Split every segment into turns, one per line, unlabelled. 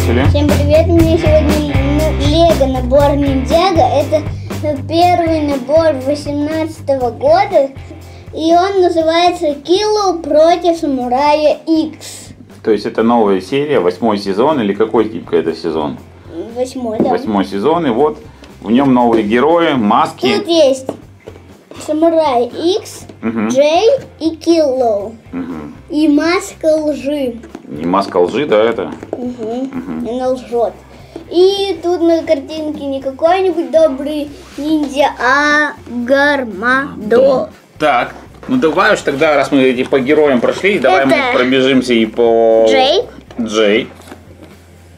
начали.
Всем привет, у меня сегодня Лего набор Ниндзяго. Это первый набор 18 года. И он называется Киллу против самурая X.
То есть это новая серия, восьмой сезон или какой типа это сезон?
Восьмой, да.
Восьмой сезон, и вот в нем новые герои, маски.
Тут есть самурай X,
Мгм.
Джей и Киллу.
Мгм.
И маска лжи.
И маска лжи, да, это?
Мгм. Она лжет. И тут на картинке не какой-нибудь добрый ниндзя, а Гармадо.
Так, ну давай уж тогда, раз мы эти по героям прошли, давай мы пробежимся и по...
Джей,
Джей,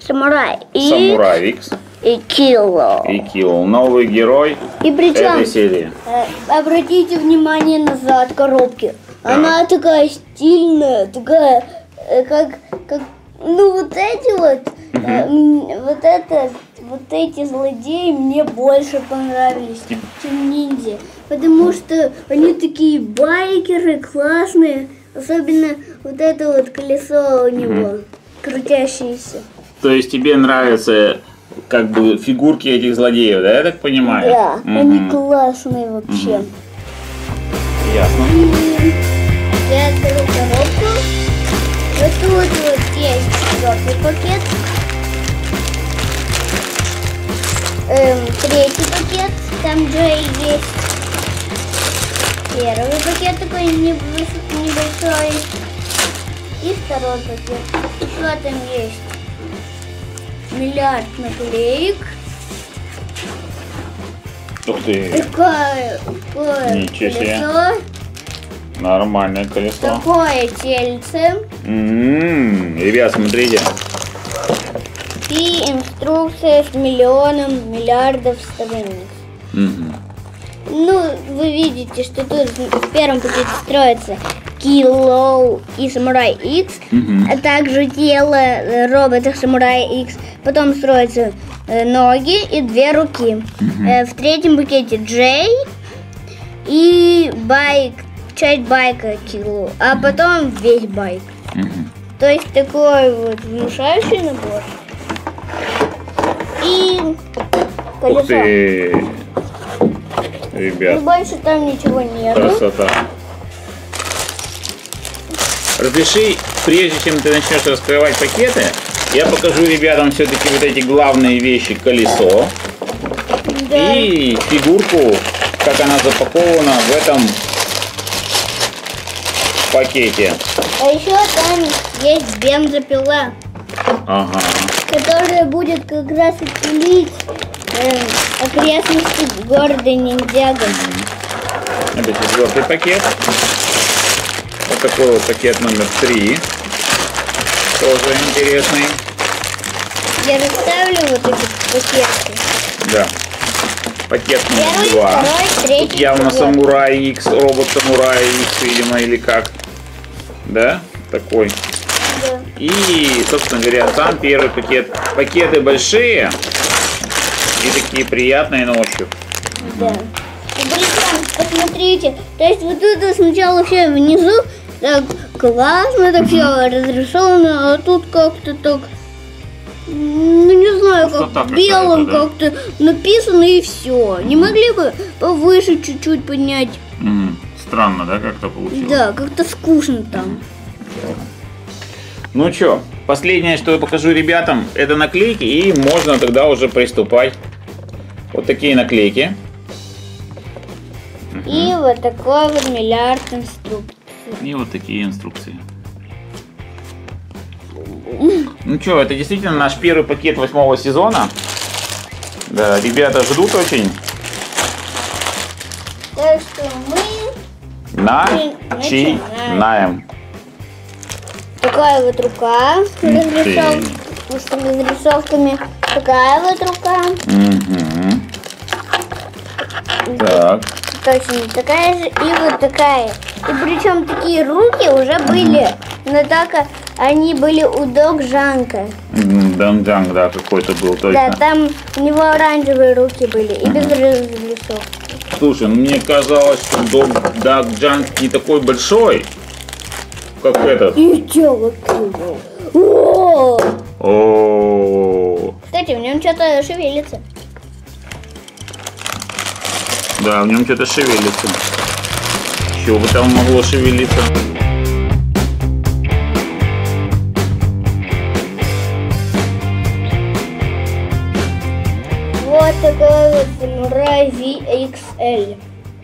самурай и,
Самурай Икс
и Килло.
и Килл. Новый герой
И причем,
этой серии.
э, обратите внимание назад коробки. Она такая стильная, такая, э, как, как, ну вот эти вот, э, вот это, вот эти злодеи мне больше понравились, чем ниндзя. Потому что они такие байкеры, классные. Особенно вот это вот колесо у него, крутящееся.
То есть тебе нравятся как бы фигурки этих злодеев, да, я так понимаю?
Да, они классные вообще.
Ясно.
Беру коробку. Вот тут вот есть четвертый пакет. Эм, третий пакет, там Джей есть. Первый пакет такой небольш- небольшой. И второй пакет. Еще там есть миллиард наклеек.
Ух ты,
Такое, такое
Ничего себе. Нормальное колесо.
Такое тельце.
М, Ребят, смотрите.
И инструкция с миллионом миллиардов страниц.
Мгм.
Ну, вы видите, что тут в первом пакете строится Киллоу и Самурай X,
Мгм.
а также тело э, робота Самурая X. Потом строятся э, ноги и две руки. Э, в третьем пакете Джей и байк, часть байка Киллоу, а потом весь байк.
Мгм.
То есть такой вот внушающий набор. И
Ух
колесо.
ты.
И
Ребят,
больше там ничего нету.
красота. Разреши, прежде чем ты начнешь раскрывать пакеты, я покажу ребятам все-таки вот эти главные вещи. Колесо
Да.
и фигурку, как она запакована в этом пакете.
А еще там есть бензопила,
Ага.
которая будет как раз и пилить э, окрестности города Ниндзяго.
Это четвертый пакет. Вот такой вот пакет номер три. Тоже интересный.
Я расставлю вот эти пакеты.
Да. Пакет номер
Первый,
два.
второй,
Тут
третий,
явно
четвертый.
самурай X, робот самурай X, видимо, или как. Да? Такой.
Да.
И, собственно говоря, сам первый пакет. Пакеты большие и такие приятные ощупь.
Да. Посмотрите, то есть вот тут сначала все внизу так классно, так все разрешено, а тут как-то так, ну не знаю, как
так
белым
какая-то,
как-то написано и все. Не могли бы повыше чуть-чуть поднять?
Мгм. Странно, да, как-то получилось?
Да, как-то скучно там.
Ну что, последнее, что я покажу ребятам, это наклейки, и можно тогда уже приступать. Вот такие наклейки.
И вот такой вот миллиард инструкций.
И вот такие инструкции. Ну что, это действительно наш первый пакет восьмого сезона. Да, ребята ждут очень. Начинаем.
Такая вот рука разрисов- с разрисовками. Такая вот рука.
Мгм. Так.
Точно такая же. И вот такая. И причем такие руки уже были. Но только они были у Дог Жанка.
Данданг, да, какой-то был
Да,
точно.
там у него оранжевые руки были. И без разрисовок.
Слушай, ну мне казалось, что Дог Даг Джанг не такой большой, как этот.
И тело кинул. О!
О,
Кстати, в нем что-то шевелится.
Да, в нем что-то шевелится. Чего бы там могло шевелиться?
Вот такой вот самурай VXL.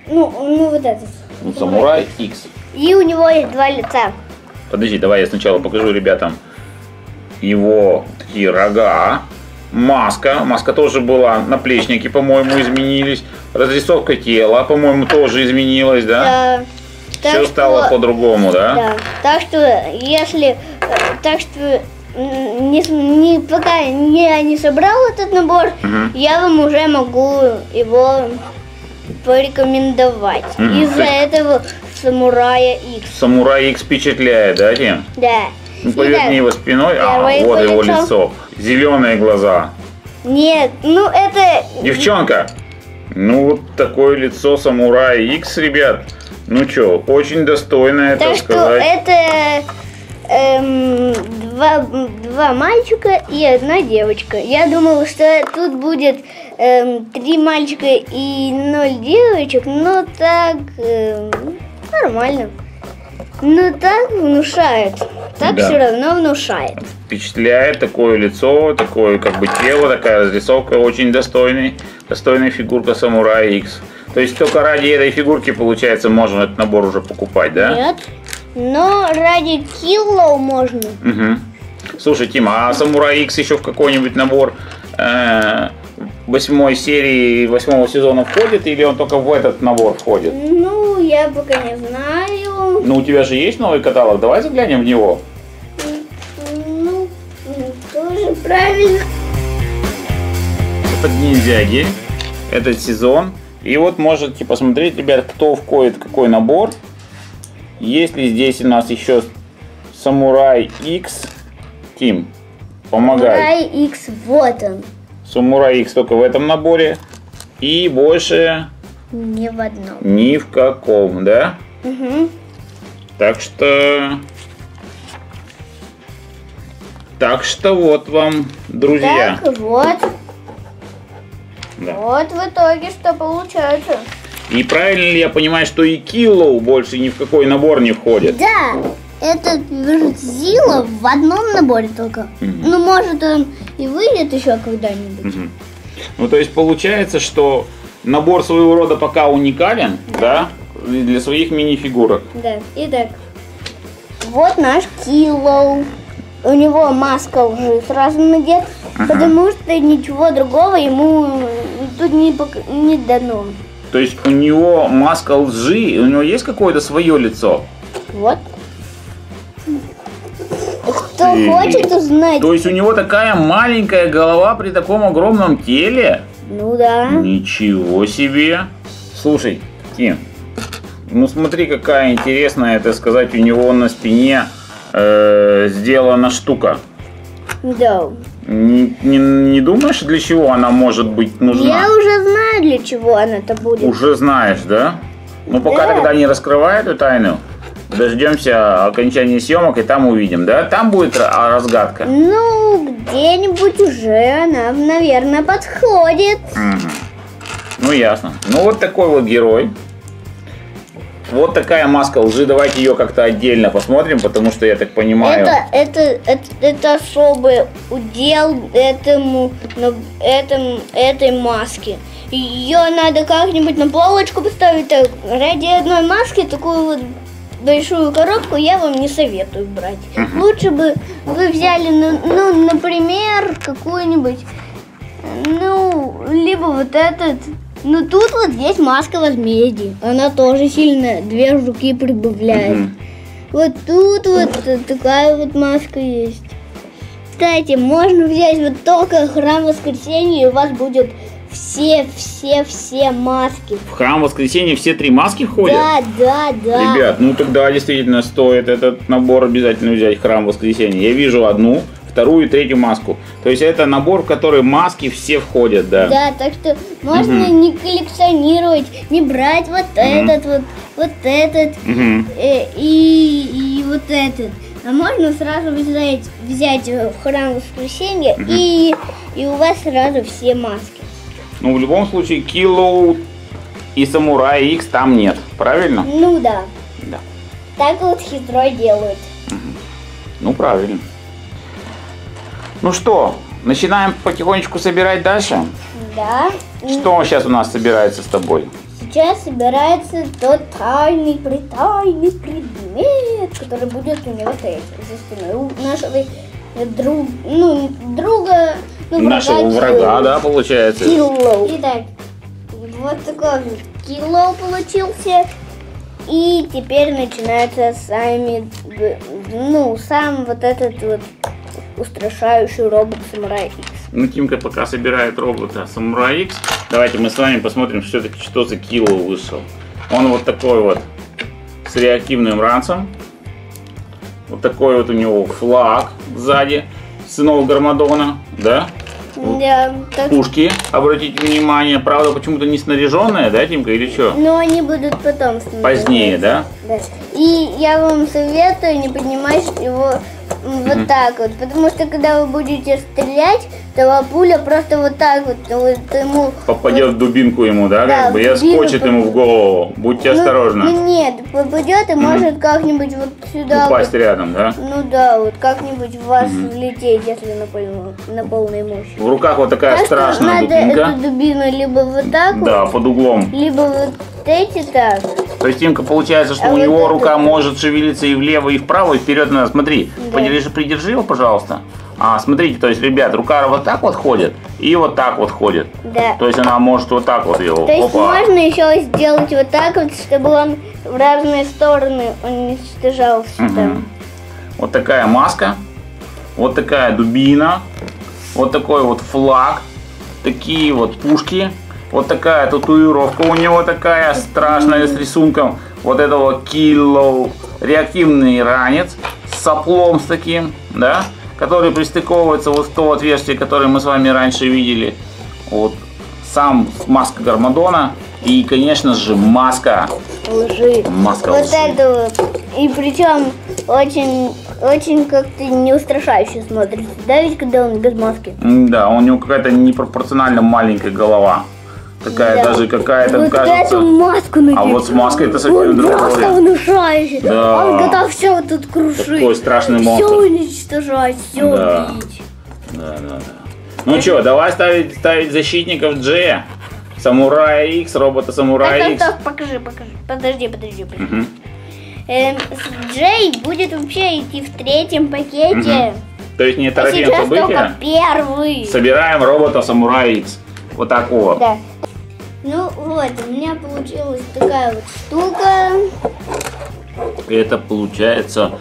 Ну, ну вот этот.
Ну, Самурай X.
И у него есть два лица.
Подожди, давай я сначала покажу ребятам его такие рога. Маска. Маска тоже была. Наплечники, по-моему, изменились. Разрисовка тела, по-моему, тоже изменилась, да?
Да. Так
Все
что-
стало по-другому, да?
Да. Так что, если... э, Так что, не, не, пока я не собрал этот набор,
Мгм.
я вам уже могу его порекомендовать.
Мгм.
Из-за этого самурая X.
Самурай X впечатляет, да, Тим?
Да.
Ну, поверни его спиной. А, вот его
лицо.
лицо. Зеленые глаза.
Нет, ну это...
Девчонка, ну вот такое лицо самурая X, ребят. Ну чё, очень достойно это
Так что
сказать.
это эм, два, два мальчика и одна девочка. Я думала, что тут будет эм, три мальчика и ноль девочек, но так эм, нормально. Но так внушает. Так
Да.
все равно внушает.
Впечатляет такое лицо, такое как бы тело, такая разрисовка очень достойный, достойная фигурка самурая X. То есть только ради этой фигурки, получается, можно этот набор уже покупать, да?
Нет. Но ради киллоу можно.
Угу. Слушай, Тим, а Самурай X еще в какой-нибудь набор э, восьмой серии восьмого сезона входит, или он только в этот набор входит?
Ну, я пока не знаю.
Ну, у тебя же есть новый каталог, давай заглянем в него.
Ну, тоже правильно.
Под ниндзяги этот сезон. И вот можете посмотреть, ребят, кто входит в какой набор. Есть ли здесь у нас еще Самурай X. Тим, помогай.
Рай X, вот он.
Самурай X только в этом наборе. И больше
Не в одном.
ни в каком, да?
Угу.
Так что... Так что вот вам, друзья.
Так, вот.
Да.
Вот в итоге что получается.
И правильно ли я понимаю, что и Киллоу больше ни в какой набор не входит?
Да, этот Верзила в одном наборе только.
Мгм.
Ну, может, он и выйдет еще когда-нибудь.
Мгм. Ну, то есть получается, что набор своего рода пока уникален, да, для своих мини-фигурок.
Да, итак. Вот наш Киллоу. У него маска лжи сразу надет,
Ага.
потому что ничего другого ему тут не, пок- не дано.
То есть у него маска лжи, у него есть какое-то свое лицо.
Вот. Кто
Ты-
хочет узнать?
То есть у него такая маленькая голова при таком огромном теле.
Ну да.
Ничего себе. Слушай, Тим, ну смотри, какая интересная, это сказать, у него на спине э, сделана штука.
Да.
Не, не, не думаешь, для чего она может быть нужна?
Я уже знаю, для чего она-то будет.
Уже знаешь, да? Ну пока
Да.
тогда не раскрывай эту тайну. Дождемся окончания съемок и там увидим, да? Там будет ра- разгадка.
Ну, где-нибудь уже она, наверное, подходит.
Мгм. Ну ясно. Ну вот такой вот герой. Вот такая маска лжи. Давайте ее как-то отдельно посмотрим, потому что я так понимаю.
Это, это, это, это особый удел этому, этому, этой маски. Ее надо как-нибудь на полочку поставить. Так, ради одной маски такую вот большую коробку я вам не советую брать.
Мгм.
Лучше бы вы взяли, ну, ну, например, какую-нибудь, ну, либо вот этот. Ну, тут вот есть маска возмездия. Она тоже сильно две руки прибавляет.
Мгм.
Вот тут вот такая вот маска есть. Кстати, можно взять вот только храм воскресенья, и у вас будет все, все, все маски.
В храм воскресенья все три маски входят?
Да, да, да.
Ребят, ну тогда действительно стоит этот набор обязательно взять храм воскресенья. Я вижу одну, вторую и третью маску. То есть это набор, в который маски все входят, да.
Да, так что можно
Мгм.
не коллекционировать, не брать вот
Мгм.
этот, вот, вот этот
Мгм.
э, и, и вот этот. А можно сразу взять, взять в храм воскресенья и, и у вас сразу все маски.
Ну, в любом случае, Киллоу и Самурай X там нет, правильно?
Ну да.
Да.
Так вот хитро делают.
Ну, правильно. Ну что, начинаем потихонечку собирать дальше?
Да.
Что сейчас у нас собирается с тобой?
Сейчас собирается тот тайный, притайный предмет, который будет у него стоять за спиной. У нашего друг, ну, друга, ну,
Нашего врага, да, получается?
Киллоу. Итак, вот такой вот киллоу получился. И теперь начинается сами, ну, сам вот этот вот устрашающий робот Самурай Икс.
Ну, Тимка пока собирает робота Самурай X. Давайте мы с вами посмотрим, что, таки, что за Киллоу вышел. Он вот такой вот с реактивным ранцем. Вот такой вот у него флаг сзади сынов Гармадона, да?
Да, так
Пушки, обратите внимание, правда, почему-то не снаряженные, да, Тимка, или что?
Но они будут потом становиться.
Позднее, да?
Да. И я вам советую не поднимать его вот так вот, потому что когда вы будете стрелять, то пуля просто вот так вот, вот ему...
Попадет в дубинку ему, да,
Да,
как бы,
дубинку
скочит ему в голову. Будьте
Ну,
осторожны.
нет, попадет и может как-нибудь вот сюда
Упасть
вот.
рядом, да?
Ну да, вот как-нибудь в вас влететь, если на, полную- на полной мощи.
В руках вот такая
Так
страшная
надо
дубинка.
эту дубину либо вот так
Да,
вот,
под углом.
либо вот эти так.
То есть, Тимка, получается, что
А
у
вот
него
это
рука
вот.
может шевелиться и влево, и вправо, и вперед надо. Смотри,
Да.
подержи, придержи его, пожалуйста. А, смотрите, то есть, ребят, рука вот так вот ходит, и вот так вот ходит.
Да.
То есть, она может вот так вот его.
То есть
Опа.
можно еще сделать вот так вот, чтобы он в разные стороны уничтожался
Мгм.
там.
Вот такая маска, вот такая дубина, вот такой вот флаг, такие вот пушки, вот такая татуировка у него такая страшная с рисунком вот этого киллоу, реактивный ранец с соплом с таким, да, который пристыковывается вот в то отверстие, которое мы с вами раньше видели. Вот сам маска Гармадона и, конечно же, маска.
Лжи.
Маска
вот
лжи.
это вот. И причем очень, очень как-то не устрашающе смотрится. Да, ведь когда он без маски.
Да, у него какая-то непропорционально маленькая голова. Такая
Да.
даже какая-то,
вот
кажется.
маску надеть.
А вот с маской это совсем
Он
другое.
просто внушающий.
Да.
Он готов все тут крушить.
Такой страшный монстр.
Все уничтожать, все
Да.
бить.
Да, да, да. Ну что, давай ставить, ставить защитников Джея. Самурая X, робота Самурая X.
так, покажи, покажи. Подожди, подожди, подожди.
Мгм.
Эм, Джей будет вообще идти в третьем пакете.
То есть не
А
торопим
только
события.
первый.
Собираем робота Самурая X. Вот такого.
Да. Ну вот, у меня получилась такая вот штука.
Это получается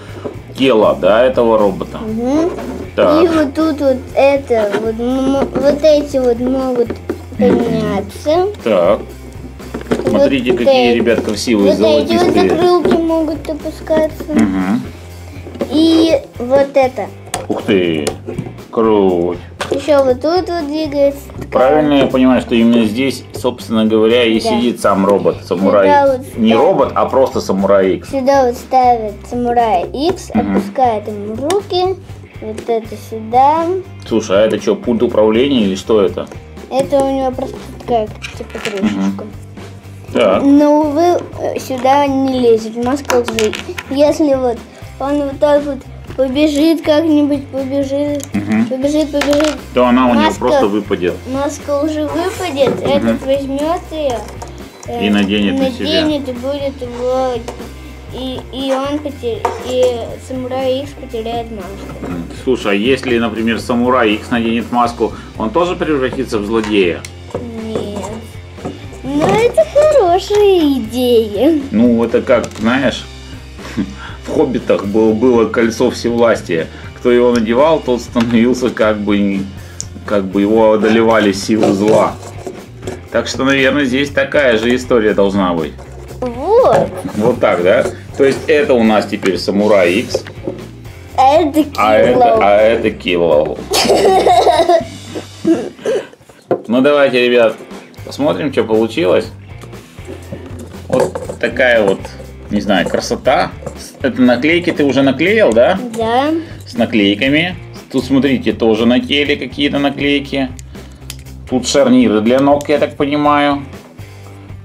тело, да, этого робота.
Мгм.
Так.
И вот тут вот это, вот, вот эти вот могут подняться.
Так. Смотрите,
Вот
какие,
эти.
ребят, красивые
Вот эти вот
золотистые.
закрылки могут опускаться.
Мгм.
И вот это.
Ух ты, круть.
Еще вот тут вот двигается. такая
Правильно я понимаю, что именно здесь, собственно говоря, и
Да.
сидит сам робот, самурай.
Вот,
Не робот, а просто самурай X.
Сюда вот ставят самурай X,
Мгм.
опускает ему руки. Вот это сюда.
Слушай, а это что, пульт управления или что это?
Это у него просто такая типа крышечка.
Так.
Но, увы, э, сюда не лезет маска лжи. Если вот он вот так вот побежит как-нибудь, побежит,
Мгм.
побежит, побежит,
То она у него
Маска.
просто выпадет.
маска лжи выпадет, этот возьмет ее э,
И наденет на себя.
наденет и будет его и, и он потеряет, и самурай Икс потеряет маску.
Слушай, а если, например, самурай X наденет маску, он тоже превратится в злодея?
Нет. Ну это хорошая идея.
Ну, это как, знаешь, в «Хоббитах» было, было кольцо всевластия. Кто его надевал, тот становился как бы, как бы его одолевали силы зла. Так что, наверное, здесь такая же история должна быть.
Вот.
Вот так, да? То есть это у нас теперь Самурай X,
А это
а это, а это Киллоу. Ну давайте, ребят, посмотрим, что получилось. Вот такая вот Не знаю, красота. Это наклейки ты уже наклеил, да?
Да.
С наклейками. Тут, смотрите, тоже наклеили какие-то наклейки. Тут шарниры для ног, я так понимаю.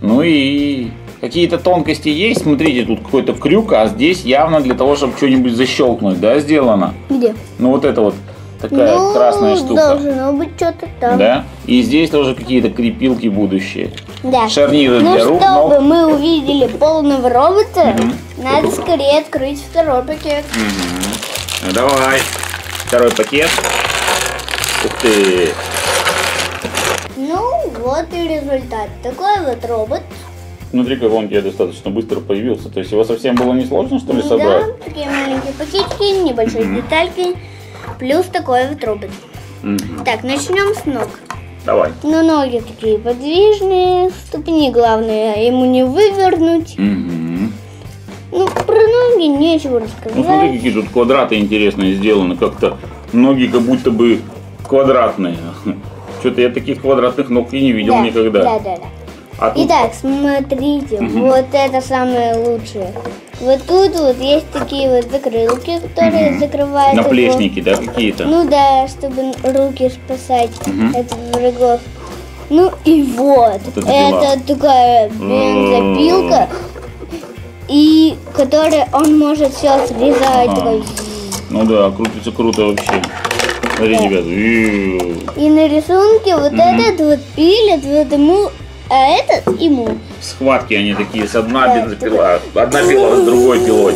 Ну и какие-то тонкости есть. Смотрите, тут какой-то крюк, а здесь явно для того, чтобы что-нибудь защелкнуть, да, сделано.
Где?
Ну вот это вот такая
ну,
красная штука.
должно быть что-то там.
Да? И здесь тоже какие-то крепилки будущие.
Да.
Шарниры
Ну,
для рук,
чтобы
ног.
мы увидели полного робота,
Мгм.
надо скорее открыть второй пакет.
Мгм. Ну давай. Второй пакет. Ух ты.
Ну, вот и результат. Такой вот робот.
Как он тебе достаточно быстро появился. То есть его совсем было несложно, что ли,
Да,
собрать?
такие маленькие пакетики, небольшие
Мгм.
детальки. Плюс такой вот робот.
Мгм.
Так, начнем с ног.
Давай.
Ну, ноги такие подвижные, ступни, главное, ему не вывернуть.
Мгм.
Ну, про ноги нечего рассказать.
Ну смотри, какие тут квадраты интересные сделаны. Как-то ноги как будто бы квадратные. Что-то я таких квадратных ног и не видел
да,
никогда.
Да, да, да.
А тут
Итак, смотрите, вот это самое лучшее. Вот тут вот есть такие вот закрылки, которые
Мгм.
закрывают его.
наплечники, да, какие-то?
Ну да, чтобы руки спасать
Мгм.
от врагов. Ну и вот,
Вот это
это такая бензопилка, и которая он может все срезать.
Ага.
такой.
Ну да, крутится круто вообще. Смотри,
Да.
ребят. Иу.
И на рисунке вот
Мгм.
этот вот пилит вот ему, а этот ему.
Схватки они такие, с одна бензопила, одна пила с другой пилой.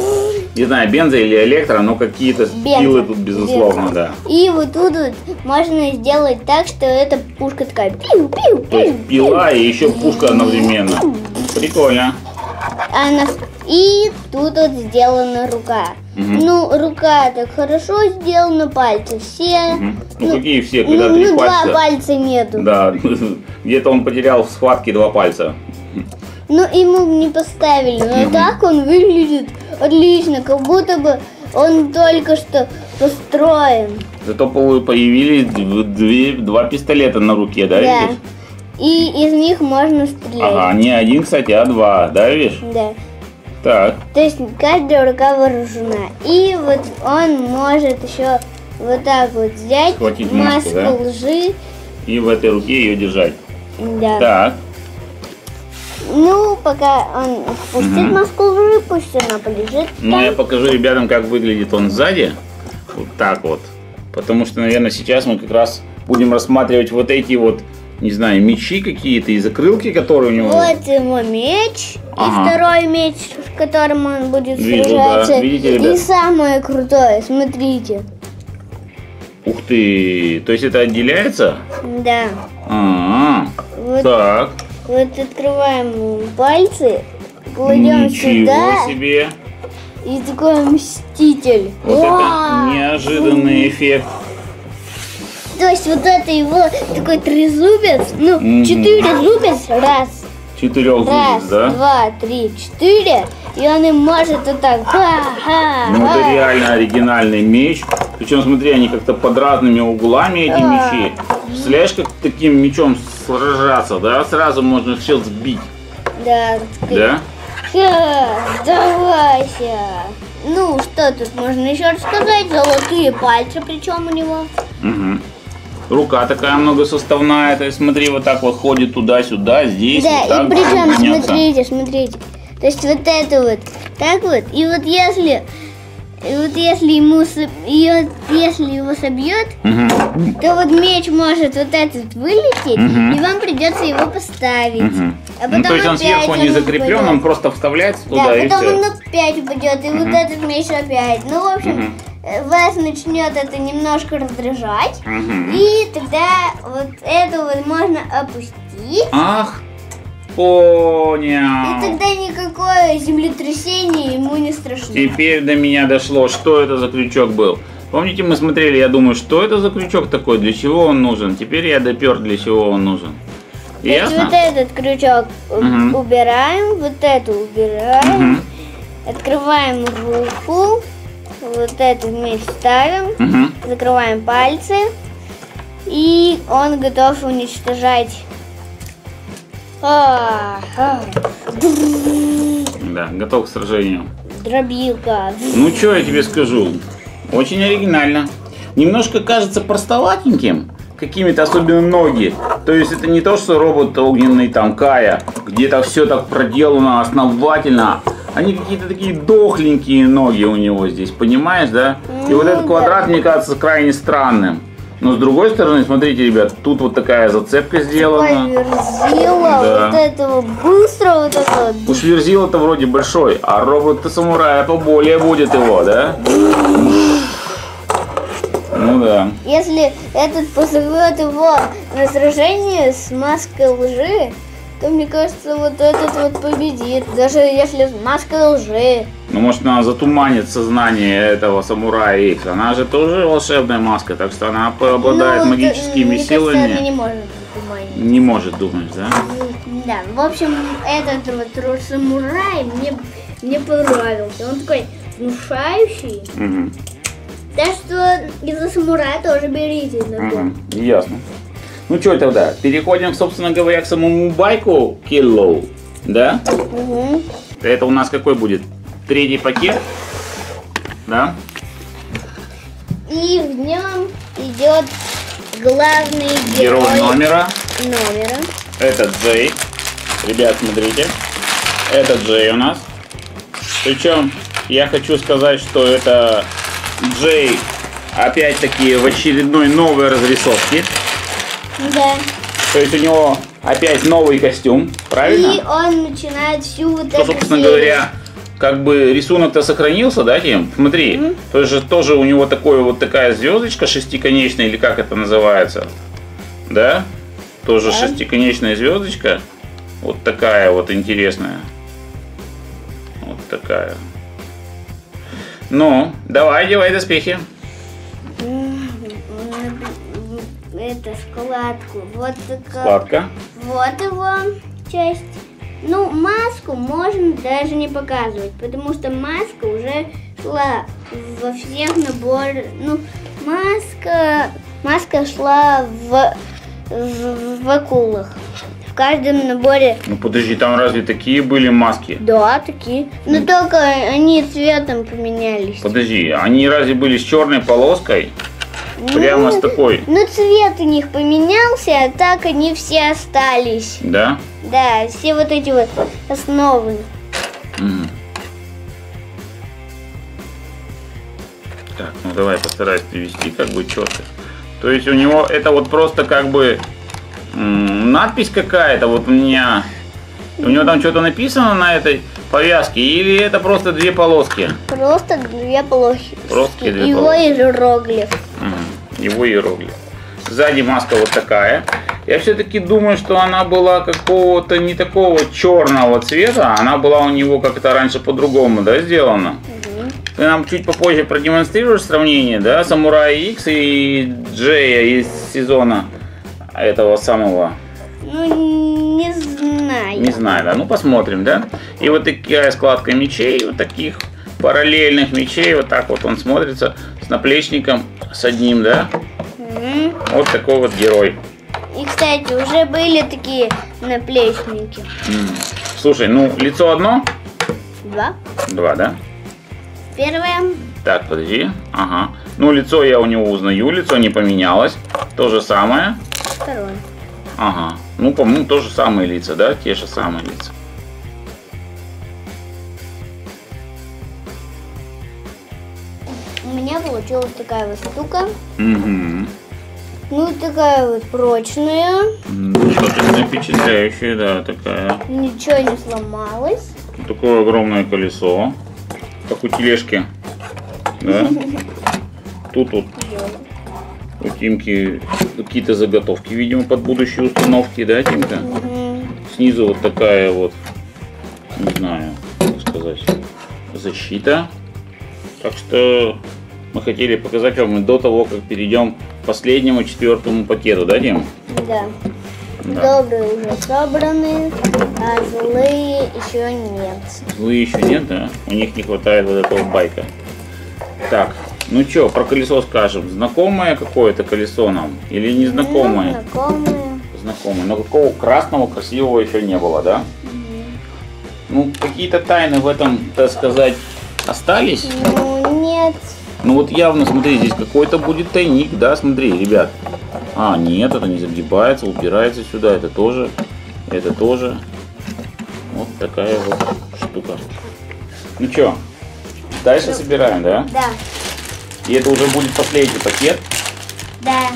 Не знаю, бензо или электро, но какие-то пилы тут безусловно,
Бензо.
да.
И вот тут вот можно сделать так, что эта пушка такая пиу пиу
То есть
пиу.
пила и еще пушка одновременно. Прикольно.
Она... И тут вот сделана рука.
Мгм.
Ну, рука так хорошо сделана, пальцы все.
Мгм. Ну какие все, когда
ну,
три
ну, два
пальца.
пальца нету.
Да, где-то он потерял в схватке два пальца.
Ну, ему не поставили. Но
Мгм.
так он выглядит отлично, как будто бы он только что построен.
Зато по- появились дв- две- два пистолета на руке, да,
Да.
видишь?
И из них можно стрелять.
Ага, не один, кстати, а два, да, видишь?
Да.
Так,
То есть каждая рука вооружена. И вот он может еще вот так вот взять
Схватить маску,
маску
да?
лжи.
и в этой руке ее держать.
Да.
Так,
Ну, пока он впустит
Мгм.
маску лжи, пусть она полежит.
ну
там.
я покажу ребятам, как выглядит он сзади. Вот так вот. Потому что, наверное, сейчас мы как раз будем рассматривать вот эти вот, не знаю, мечи какие-то и закрылки, которые у него.
Вот его меч.
Ага.
И второй меч, которым он будет
Вижу,
сражаться.
да. Видите, ребят?
И самое крутое, смотрите.
Ух ты! То есть это отделяется?
Да.
А,
Вот,
так.
вот открываем пальцы, кладем
Ничего
сюда.
себе!
И такой мститель.
Вот
Вау!
это неожиданный эффект.
То есть вот это его такой трезубец, ну, четыре зубец, раз,
Четырех
раз,
зубец, да?
два, три, четыре, и он им может вот так, ха-ха,
Ну это реально оригинальный меч. Причем, смотри, они как-то под разными углами эти мечи. Представляешь, как таким мечом сражаться, да? Сразу можно всех сбить,
Да,
да?
«Ха, давайся. Ну, что тут можно еще рассказать? Золотые пальцы, причем у него.
Угу. Рука такая многосоставная, то есть смотри, вот так вот ходит туда-сюда, здесь, вот
Да,
так
и причем, смотрите, смотрите. То есть вот это вот, так вот, и вот если, и вот если ему, вот если его собьет,
Мгм.
то вот меч может вот этот вылететь,
Мгм.
и вам придется его поставить.
Мгм.
А
ну, то есть он сверху не
он
закреплен,
упадет.
он просто вставляется
Да,
туда и
потом он
все.
опять упадет, и вот
Мгм.
этот меч опять. Ну, в общем,
Мгм.
Э, вас начнет это немножко раздражать,
Мгм.
и тогда вот это вот можно опустить.
Ах,
И
понял.
тогда никакое землетрясение ему не страшно.
Теперь до меня дошло, что это за крючок был. Помните, мы смотрели, я думаю, что это за крючок такой, для чего он нужен. Теперь я допер, для чего он нужен.
То
Ясно?
вот этот крючок у-
Мгм.
убираем, вот эту убираем,
Мгм.
открываем руку, вот эту меч ставим,
Мгм.
закрываем пальцы, и он готов уничтожать. А, а.
Да, готов к сражению.
Дробилка.
Ну, что я тебе скажу? Очень оригинально. Немножко кажется простоватеньким, какими-то особенно ноги. То есть это не то, что робот огненный там Кая, где-то все так проделано основательно. Они какие-то такие дохленькие ноги у него здесь, понимаешь, да? И вот
Ну,
этот
да.
квадрат, мне кажется, крайне странным. Но с другой стороны, смотрите, ребят, тут вот такая зацепка сделана.
Верзила,
Да.
вот этого быстро, вот это
Уж Верзила-то вроде большой, а робот-то самурая поболее будет его, да? Ну да.
Если этот позовет его на сражение с маской лжи, то мне кажется, вот этот вот победит. Даже если с маской лжи.
Ну, может, она затуманит сознание этого самурая Икс. Она же тоже волшебная маска, так что она обладает
Ну,
магическими
мне
силами.
Кажется, она не может затуманить.
Не может, думаешь, да?
Да, в общем, этот вот самурай мне, мне понравился. Он такой внушающий.
Мгм.
Так что из-за самурая тоже берите.
Мгм. Ясно. Ну что тогда, переходим, собственно говоря, к самому байку Киллоу, да?
Мгм.
Это у нас какой будет? Третий пакет, да?
И в нем идет главный
Герой
герой,
номера.
номера.
Это Джей. Ребят, смотрите. Это Джей у нас. Причем я хочу сказать, что это Джей опять-таки в очередной новой разрисовке.
Да.
То есть у него опять новый костюм, правильно?
И он начинает всю вот
То,
эту
собственно
серию.
говоря, как бы рисунок-то сохранился, да, Тим? Смотри, то есть же тоже у него такой вот такая звездочка шестиконечная, или как это называется? Да? Тоже
Да.
шестиконечная звездочка. Вот такая вот интересная. Вот такая. Ну, давай, девай доспехи.
М, Это складку. Вот такая.
Складка.
Вот его часть. Ну, маску можно даже не показывать, потому что маска уже шла во всех наборах. Ну, маска, маска шла в, в, в акулах. В каждом наборе,
Ну подожди, там разве такие были маски?
да, такие. Но только они цветом поменялись.
Подожди, они разве были с черной полоской? Прямо с
Ну,
такой,
Ну, цвет у них поменялся, а так они все остались.
да?
Да, все вот эти вот основы.
Мгм. Так, ну давай постараюсь привести как бы четко. То есть у него это вот просто как бы надпись какая-то, вот у меня. У него там что-то написано на этой повязке, или это просто две полоски?
Просто две полоски.
Просто две
Его
полоски.
иероглиф.
Мгм. Его иероглиф. Сзади маска вот такая. Я все-таки думаю, что она была какого-то не такого черного цвета, она была у него как-то раньше по-другому, да, сделана. Ты нам чуть попозже продемонстрируешь сравнение, да, Самурая X и Джея из сезона этого самого,
Ну, не знаю.
не знаю, да, ну посмотрим, да. И вот такая складка мечей, вот таких параллельных мечей, вот так вот он смотрится с наплечником, с одним, да.
Мгм.
Вот такой вот герой.
И, кстати, уже были такие наплечники.
М. Слушай, ну лицо одно,
Два.
два, да?
Первое.
Так, подожди. Ага. Ну, лицо я у него узнаю, лицо не поменялось. То же самое.
Второе.
Ага. Ну, по-моему, то же самые лица, да? Те же самые лица.
Получилась такая вот штука.
Угу.
Ну, такая вот прочная.
Достаточно впечатляющая, да, такая.
Ничего не сломалось.
Такое огромное колесо. Как у тележки. Да? Тут вот у Тимки какие-то заготовки, видимо, под будущие установки, да, Тимка?
Мгм.
Снизу вот такая вот, не знаю, как сказать, защита. Так что мы хотели показать вам до того, как перейдем к последнему четвертому пакету, да, Дим?
Да.
Да.
Добрые уже собраны, а злые еще нет.
Злые еще нет, да? У них не хватает вот этого байка. Так, ну что, про колесо скажем. Знакомое какое-то колесо нам? Или
Ну,
незнакомое?
знакомые.
Знакомое. Но какого красного красивого еще не было, да? Ну, какие-то тайны в этом, так сказать, остались.
Ну, нет.
Ну вот явно, смотри, здесь какой-то будет тайник, да, смотри, ребят. А, нет, это не загибается, упирается сюда, это тоже, это тоже. Вот такая вот штука. Ну что, дальше собираем, да?
Да.
И это уже будет последний пакет.
Да.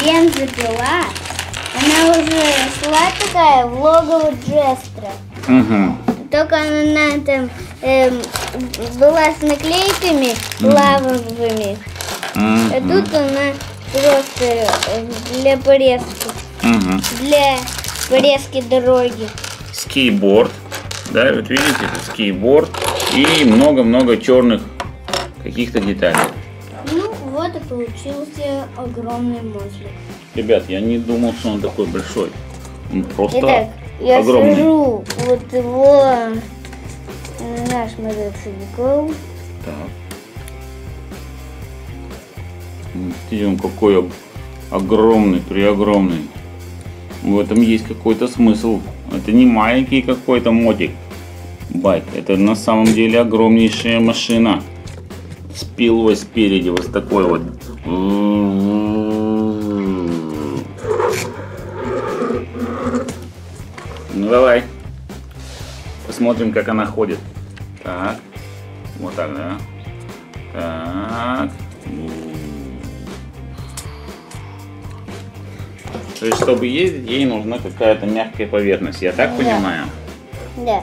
Бензопила. Она уже шла такая в логово Джестра.
Угу.
Только она там эм, была с наклейками лавовыми. А тут она просто э, для порезки.
Угу.
Для порезки дороги.
Скейтборд. Да, вот видите, это скейтборд. И много-много черных каких-то деталей.
Ну, вот и получился огромный монстр.
Ребят, я не думал, что он такой большой. Он просто
Итак, я
огромный.
сажу вот его на наш мотоцикл.
Так. Он какой огромный, преогромный. В этом есть какой-то смысл. Это не маленький какой-то мотик. Байк. Это на самом деле огромнейшая машина. С пилой спереди, вот такой вот. Давай. Посмотрим, как она ходит. Так. Вот так, да? Так. То есть, чтобы ездить, ей нужна какая-то мягкая поверхность. Я так
Да.
понимаю?
Да.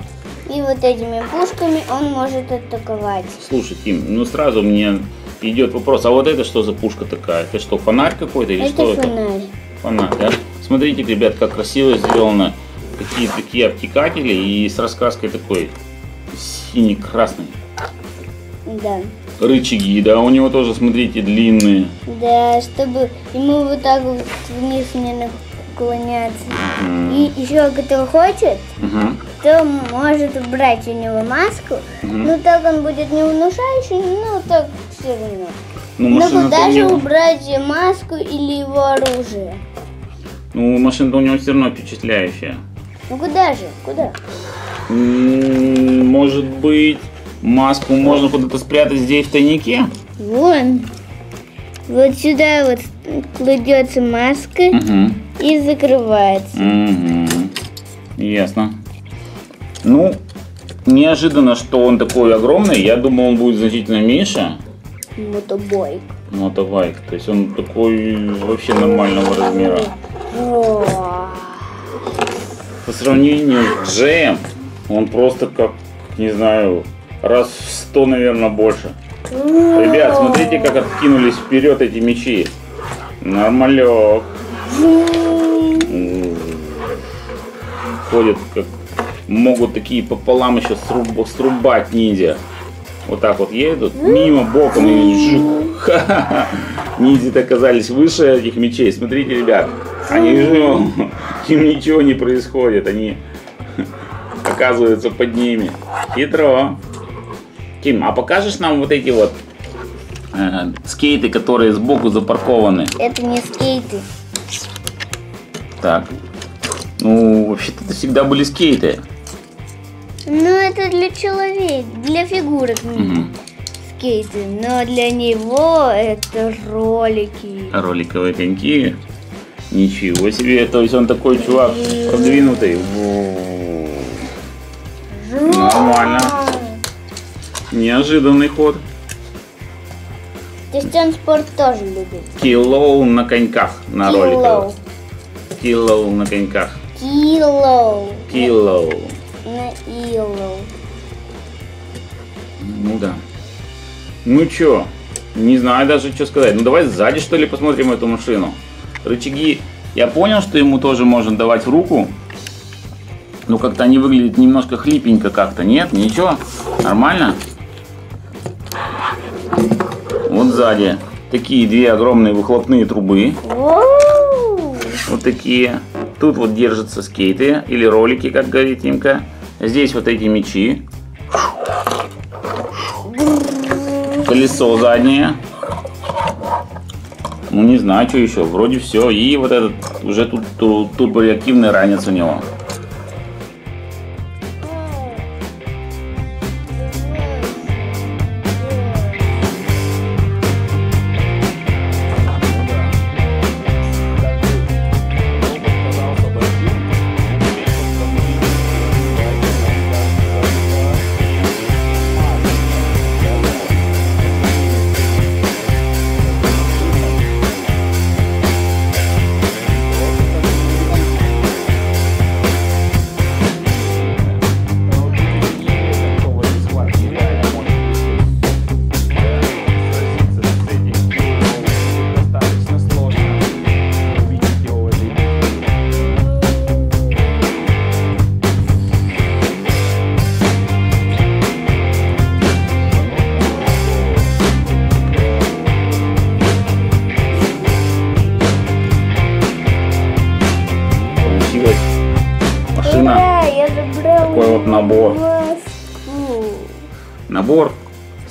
И вот этими пушками он может атаковать.
Слушай, Тим, ну сразу мне идет вопрос, а вот это что за пушка такая? Это что, фонарь какой-то или что
это
это?
фонарь.
Фонарь, да? Смотрите, ребят, как красиво сделано. Какие такие обтекатели и с раскраской такой синий-красный.
Да.
Рычаги, да, у него тоже, смотрите, длинные.
Да, чтобы ему вот так вот вниз не наклоняться.
Мгм.
И еще кто хочет,
Мгм.
то может убрать у него маску.
Мгм.
Ну так он будет не внушающий, но так все равно.
Ну,
Но куда же убрать маску или его оружие?
Ну, машина у него все равно впечатляющая.
Ну куда же? Куда?
Может быть, маску можно куда-то спрятать здесь в тайнике?
Вон. Вот сюда вот кладется маска
Угу.
и закрывается.
Угу. Ясно. Ну, неожиданно, что он такой огромный. Я думал, он будет значительно меньше.
Мотобойк.
Мотобайк. То есть он такой вообще нормального размера.
О,
По сравнению с Джеем, он просто как, не знаю, раз в сто, наверное, больше. Ребят, смотрите, как откинулись вперед эти мечи. Нормалек. Ходят как могут такие пополам еще сруб- срубать ниндзя. Вот так вот едут, мимо боком и жух. Ниндзя оказались выше этих мечей. Смотрите, ребят, они же, им ничего не происходит, они оказываются под ними. Хитро. Тим, а покажешь нам вот эти вот э, скейты, которые сбоку запаркованы?
Это не скейты.
Так. Ну, вообще-то это всегда были скейты.
Ну, это для человека, для фигурок
Мгм.
скейты. Но для него это ролики.
Роликовые коньки. Ничего себе, то есть он такой чувак продвинутый. Нормально. Неожиданный ход.
Он спорт тоже любит.
Киллоу на коньках на роликах. Киллоу на коньках.
Киллоу.
Киллоу.
На илоу.
Ну да. Ну чё, не знаю даже, что сказать. Ну давай сзади, что ли, посмотрим эту машину. Рычаги, я понял, что ему тоже можно давать в руку. Ну как-то они выглядят немножко хлипенько как-то. Нет, ничего, нормально. Вот сзади такие две огромные выхлопные трубы. Вот такие. Тут вот держатся скейты или ролики, как говорит Тимка. Здесь вот эти мечи. Колесо заднее. Ну не знаю, что еще. Вроде все. И вот этот уже тут, тут, тут реактивный ранец у него.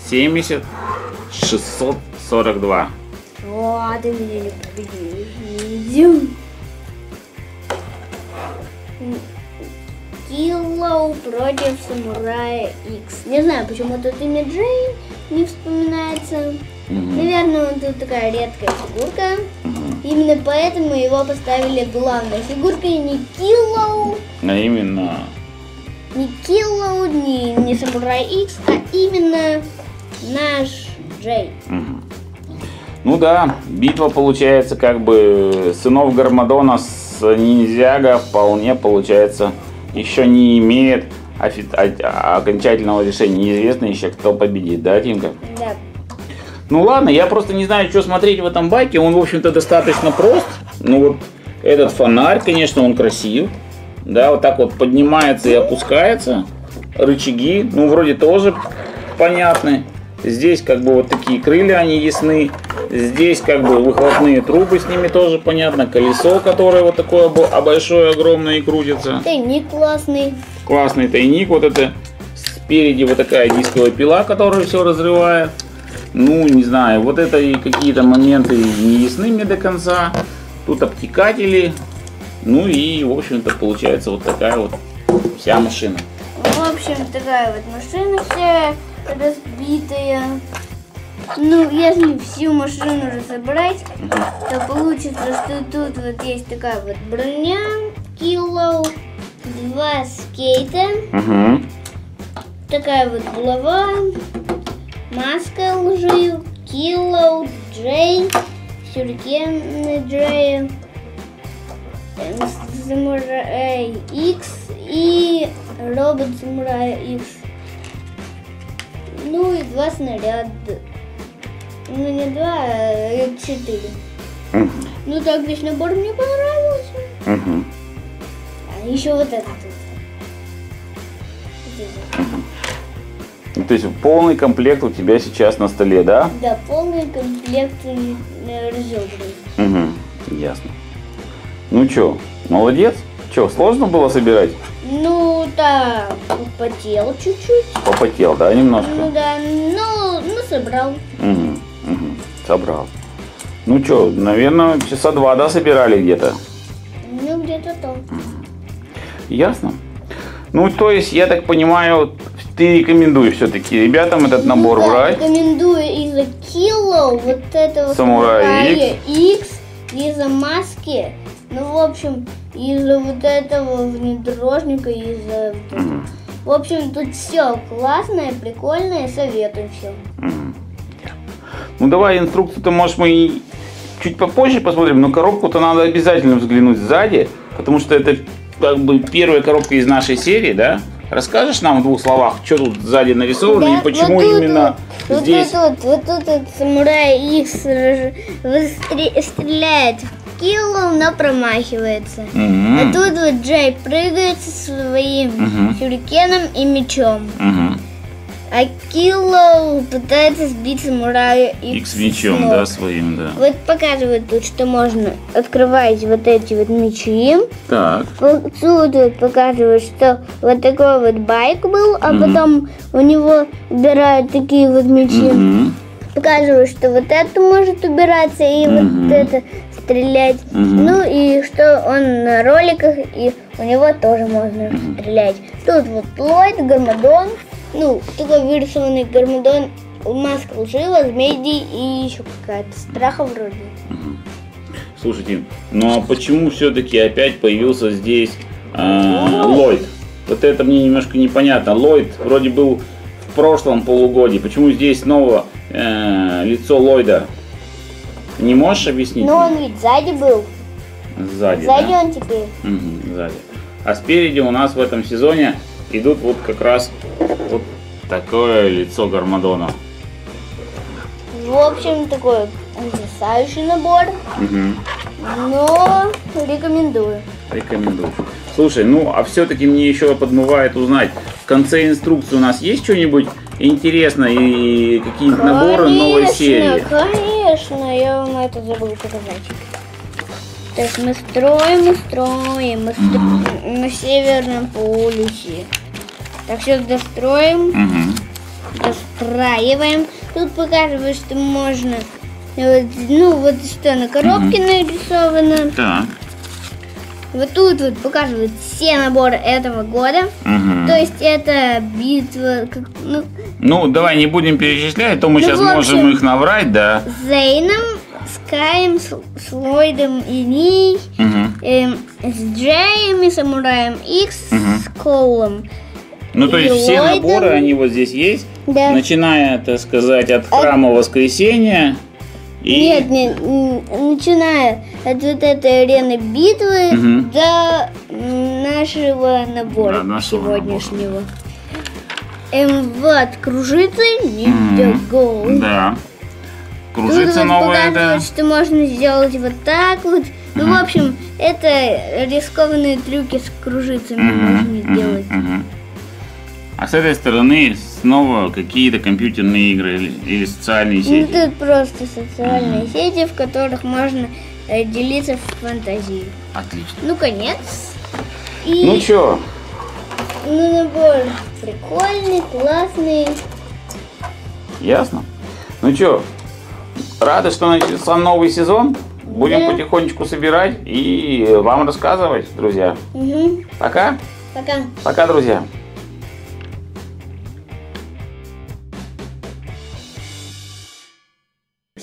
70 642.
О, ты меня не победишь. Идем. Киллоу против Самурая X. Не знаю, почему тут имя Джей не вспоминается.
Мгм.
Наверное, он тут такая редкая фигурка. Именно поэтому его поставили главной фигуркой не Киллоу,
А именно
не Киллоу, не, не Самурай X, а именно наш Джей.
Мгм. Ну да, битва получается как бы сынов Гармадона с Ниндзяго вполне получается еще не имеет окончательного решения. Неизвестно еще, кто победит, да, Тимка?
Да.
Ну ладно, я просто не знаю, что смотреть в этом байке. Он, в общем-то, достаточно прост. Ну вот этот фонарь, конечно, он красив. Да, вот так вот поднимается и опускается. Рычаги, ну, вроде тоже понятны. Здесь как бы вот такие крылья, они ясны. Здесь как бы выхлопные трубы, с ними тоже понятно. Колесо, которое вот такое а большое, огромное и крутится.
Тайник классный.
Классный тайник, вот это спереди вот такая дисковая пила, которая все разрывает. Ну, не знаю, вот это и какие-то моменты не ясны мне до конца. Тут обтекатели. Ну и, в общем-то, получается вот такая вот вся машина.
В общем, такая вот машина вся разбитая. Ну, если всю машину разобрать, то получится, что тут вот есть такая вот броня, кило, два скейта,
Угу.
такая вот голова, маска лжи, кило, Джей, сюрикен Джея, эм, самурай X и робот самурая X. Ну и два снаряда. Ну не два, а четыре.
Угу.
Ну так весь набор мне понравился.
Угу.
А еще вот этот.
Ну, То есть полный комплект у тебя сейчас на столе, да?
Да, полный комплект э, разобран.
Угу. Ясно. Ну чё, молодец? Чё, сложно было собирать?
Ну да, потел чуть-чуть.
Попотел, да, немножко?
Ну да, ну, ну собрал.
Угу. Угу. Собрал. Ну чё, наверное, часа два, да, собирали где-то?
Ну где-то там.
Ясно. Ну, то есть, я так понимаю, ты рекомендуешь все-таки ребятам этот набор
Ну да,
брать?
Рекомендую из-за кило вот этого
Самурая
X, из-за маски. Ну, в общем, из-за вот этого внедорожника, из-за... В общем, тут все классное, прикольное, советую всем.
Ну, давай инструкцию-то, может, мы чуть попозже посмотрим, но коробку-то надо обязательно взглянуть сзади, потому что это как бы первая коробка из нашей серии, да? Расскажешь нам в двух словах, что тут сзади нарисовано и почему
вот тут
именно
вот,
здесь?
Вот тут вот, вот тут вот самурай рж- выстре- стреляет в киллу, но промахивается.
Мгм.
А тут вот Джей прыгает со своим
Мгм.
сюрикеном и мечом.
Мгм.
А Киллоу пытается сбить самурая
мечом,
с ног.
да, своим, да.
Вот показывают тут, что можно открывать вот эти вот мечи.
Так.
Вот Тут показывают, что вот такой вот байк был, а
Мгм.
потом у него убирают такие вот мечи.
Мгм.
Показывают, что вот это может убираться и
Мгм.
вот это стрелять.
Мгм.
Ну и что он на роликах, и у него тоже можно стрелять. Тут вот Ллойд, Гармадон, ну, такой вырисованный Гармадон, маска лжива, змейди и еще какая-то страха вроде.
Слушайте, ну а почему все-таки опять появился здесь э, Ллойд? Вот это мне немножко непонятно. Ллойд вроде был в прошлом полугодии. Почему здесь снова э, лицо Ллойда? Не можешь объяснить?
Но он ведь сзади был.
Сзади,
Сзади
да?
он теперь.
Мгм, сзади. А спереди у нас в этом сезоне идут вот как раз вот такое лицо Гармадона.
В общем, такой ужасающий набор,
Мгм.
но рекомендую.
Рекомендую. Слушай, ну а все-таки мне еще подмывает узнать, в конце инструкции у нас есть что-нибудь интересное и какие-нибудь наборы новой серии?
Конечно, я вам это забыл показать. Так, мы строим, мы строим, мы стро- на Северном полюсе. Так, сейчас достроим,
Мгм.
достраиваем. Тут показывают, что можно... ну, вот что на коробке нарисовано.
Так.
Вот тут вот показывают все наборы этого года.
Мгм.
То есть это битва, как, ну,
Ну, давай не будем перечислять, а то мы
Ну,
сейчас
общем-
можем их наврать, да.
с Зейном, с Каем, с, с Ллойдом и Ней,
Мгм.
эм, с Джеем и Самураем Икс,
Мгм.
с Коулом.
Ну, то есть все
Ллойдом.
наборы, они вот здесь есть,
Да.
начиная, так сказать, от храма Воскресения. И...
Нет, нет, м, начиная от вот этой арены битвы
Мгм.
до нашего набора
Да, нашего
сегодняшнего. Эм, вот, кружится
Мгм.
Ninja
Да.
Тут
Кружится
вот
новая, да.
что можно сделать вот так вот. Ну,
Мгм.
в общем, это рискованные трюки с кружицами
Мгм,
можно
мгм,
сделать.
мгм. А с этой стороны снова какие-то компьютерные игры или, или социальные
Ну,
сети.
тут просто социальные сети, в которых можно э, делиться фантазией.
Отлично.
Ну, конец. И
Ну чё,
ну, набор прикольный, классный.
ясно? Ну чё, рады, что начался новый сезон? Будем
Да.
потихонечку собирать и вам рассказывать, друзья.
Угу.
Пока.
Пока.
Пока, друзья.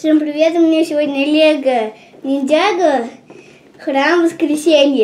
Всем привет, у меня сегодня Лего Ниндзяго Храм Воскресенья.